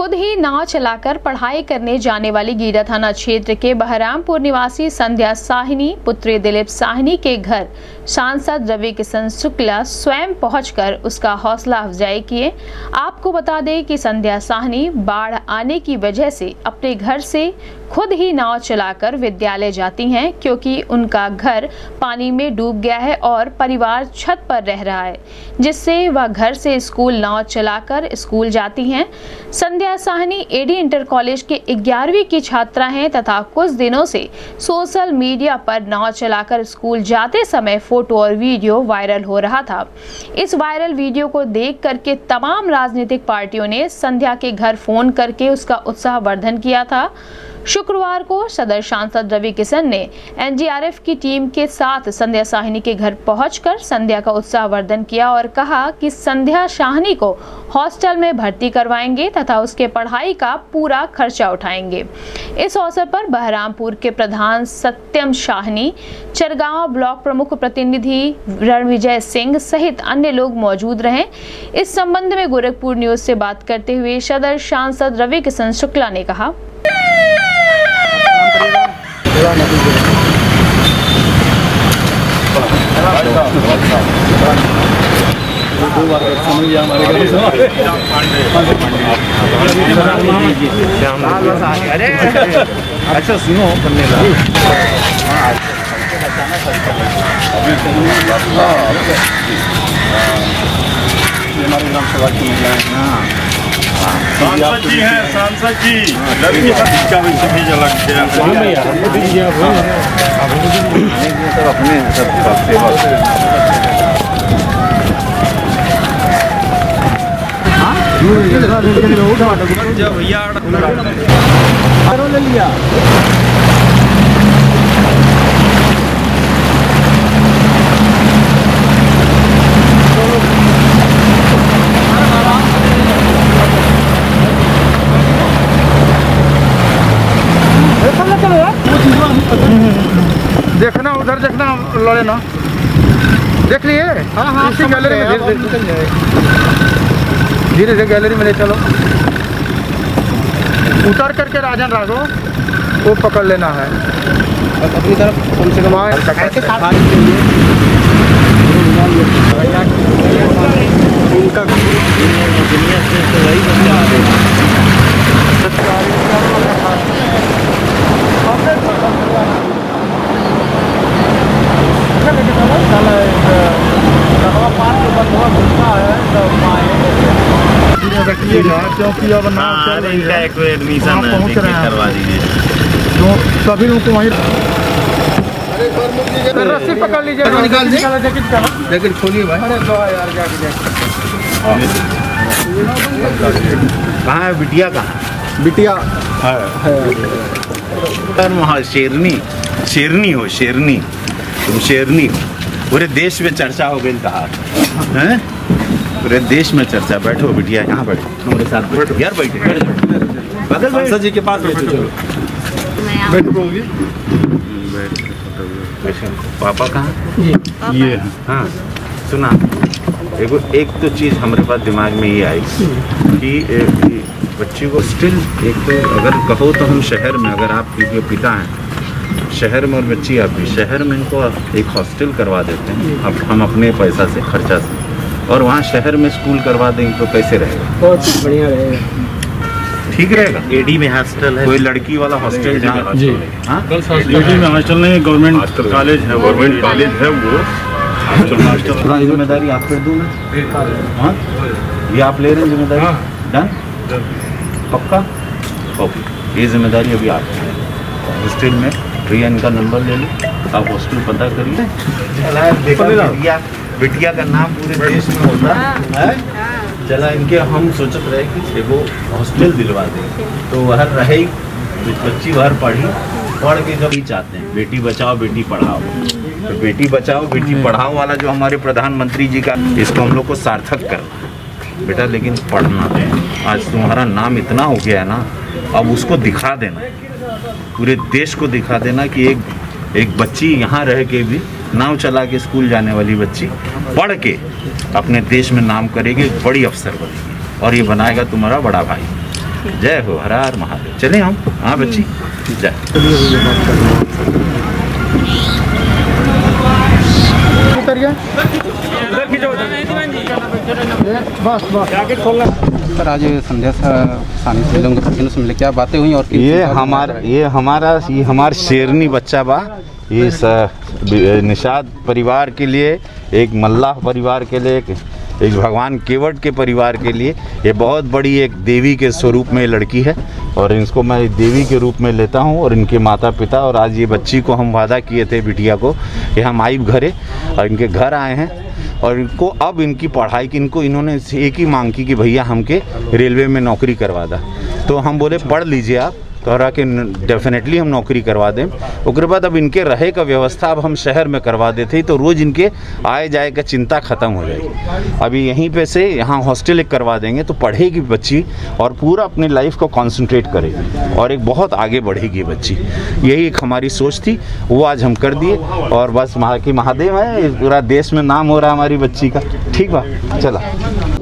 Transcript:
खुद ही नाव चलाकर पढ़ाई करने जाने वाली गीडा थाना क्षेत्र के बहरामपुर निवासी संध्या साहिनी, पुत्री दिलीप साहिनी के घर सांसद रवि किशन शुक्ला स्वयं पहुंचकर उसका हौसला अफजाई किए। आपको बता दें कि संध्या साहनी बाढ़ आने की वजह से अपने घर से खुद ही नाव चलाकर विद्यालय जाती हैं, क्योंकि उनका घर पानी में डूब गया है और परिवार छत पर रह रहा है, जिससे वह घर से स्कूल नाव चलाकर स्कूल जाती हैं। Sandhya Sahni AD inter college के 11वीं की छात्रा हैं तथा कुछ दिनों से सोशल मीडिया पर नाव चलाकर स्कूल जाते समय फ़ोटो और वीडियो वायरल हो रहा था। इस वायरल वीडियो को देख करके तमाम राजनीतिक पार्टियों ने संध्या के घर फ़ोन करके उसका उत्साह वर्धन किया था। शुक्रवार को सदर सांसद रवि किशन ने एनडीआरएफ की टीम के साथ संध्या साहनी के घर पहुंचकर संध्या का उत्साहवर्धन किया और कहा कि संध्या साहनी को हॉस्टल में भर्ती करवाएँगे तथा उसके पढ़ाई का पूरा खर्चा उठाएँगे। इस अवसर पर बहरामपुर के प्रधान सत्यम शाहनी चरगांव ब्लॉक प्रमुख प्रतिनिधि रणविजय सिंह सहित अन्य लोग मौजूद रहे। इस संबंध में गोरखपुर न्यूज़ से बात करते हुए सदर सांसद रवि किशन शुक्ला ने कहा। अच्छा सुनो करने लगा हमारे ग्राम सभा की महिलाएँ सांसद जी हैं सांसद जी। लड़की का भी सभी गया सब अपने सब सब सेवा देखना लड़े ना देख लिए हाँ हाँ इसी गैलरी में धीरे धीरे धीरे धीरे गैलरी में ले चलो उतर करके राजन राघो वो पकड़ लेना है अपनी तरफ़ कम से कम क्योंकि अब इनका है। एक एडमिशन पहुँच रहे हैं। तो सभी लोगों को वहीं रस्सी पकड़ लीजिए। निकाल जैकेट खोलिए भाई। कहाँ है? बिटिया कहाँ बिटिया। है। वहाँ शेरनी। शेरनी हो शेरनी। तुम शेरनी हो। पूरे देश में चर्चा हो गई कहा हैं? पूरे देश में चर्चा बैठो बिटिया यहाँ बैठो। हमारे साथ बैठो। यार बैठो। बगल बैठो जी के पास बैठो चलो। बैठो। पापा कहाँ? ये हाँ। सुना। एगो एक तो चीज़ हमारे पास दिमाग में ये आई कि कि बच्ची को स्टिल एक तो अगर कहो तो हम शहर में अगर आप क्योंकि पिता हैं शहर में और बच्ची आप भी शहर में इनको एक हॉस्टल करवा देते हैं। अब हम अपने पैसा से खर्चा से और वहाँ शहर में स्कूल करवा देंगे तो कैसे रहेगा? बहुत बढ़िया रहेगा। ठीक रहेगा? एडी में हॉस्टल है। कोई लड़की वाला हॉस्टल जी। हाँ? में हॉस्टल नहीं गवर्नमेंट कॉलेज है। गवर्नमेंट कॉलेज है वो। पूरा ज़िम्मेदारी आप कर दूँ हाँ? ये आप ले रहे हैं ज़िम्मेदारी? डन पक्का? ओके ये ज़िम्मेदारी अभी आपकी है हॉस्टल में। भैया इनका नंबर ले लो। आप हॉस्टल पता करिए। चला देखा बिटिया का नाम पूरे देश में होता है। चला इनके हम सोचत रहे कि एगो हॉस्टल दिलवा दें। तो वह रहे बच्ची वह पढ़ी पढ़ के जब ही चाहते हैं बेटी बचाओ बेटी पढ़ाओ। तो बेटी बचाओ बेटी पढ़ाओ वाला जो हमारे प्रधानमंत्री जी का इसको हम लोग को सार्थक करना है। बेटा लेकिन पढ़ना है। आज तुम्हारा नाम इतना हो गया है ना अब उसको दिखा देना। पूरे देश को दिखा देना कि एक एक बच्ची यहाँ रह के भी नाव चला के स्कूल जाने वाली बच्ची पढ़ के अपने देश में नाम करेगी एक बड़ी अफसर बनेगी। और ये बनाएगा तुम्हारा बड़ा भाई। जय हो हर हर महादेव। चले हम हाँ बच्ची? जय। बस बस। सर आज संध्या सानी से लोगों से मिले। क्या बातें हुई और ये हमारा ये हमारा ये हमार शेरनी बच्चा बा। ये स- बि- निषाद परिवार के लिए, एक मल्लाह परिवार के लिए, एक एक भगवान केवट के परिवार के लिए, ये बहुत बड़ी एक देवी के स्वरूप में लड़की है। और इसको मैं देवी के रूप में लेता हूँ और इनके माता पिता और आज ये बच्ची को हम वादा किए थे बिटिया को कि हम आइब घरे और इनके घर आए हैं। और इनको अब इनकी पढ़ाई की, इनको इन्होंने एक ही मांग की कि भैया हमके रेलवे में नौकरी करवा दा। तो हम बोले, पढ़ लीजिए आप। तोहरा कि डेफिनेटली हम नौकरी करवा दें। ओकरे बाद अब इनके रहे का व्यवस्था अब हम शहर में करवा देते तो रोज़ इनके आए जाए का चिंता ख़त्म हो जाएगी। अभी यहीं पे से यहाँ हॉस्टल एक करवा देंगे तो पढ़ेगी बच्ची और पूरा अपनी लाइफ को कंसंट्रेट करेगी और एक बहुत आगे बढ़ेगी बच्ची। यही एक हमारी सोच थी, वो आज हम कर दिए और बस महा, कि महादेव है, पूरा देश में नाम हो रहा है हमारी बच्ची का। ठीक बा, चला।